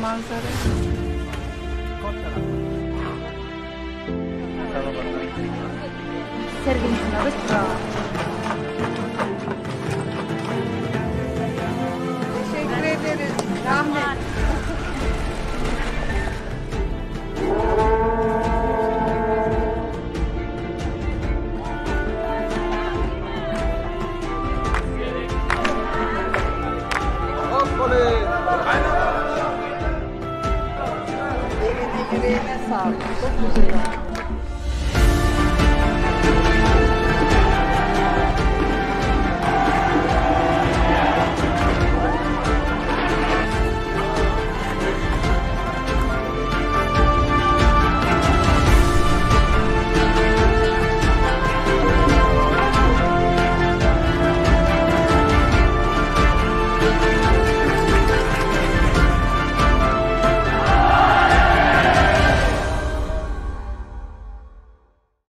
manzara. Sergilişine rıkra. Teşekkür ederiz. Rahmet. Eline Emeğime sağlık. Çok güzel.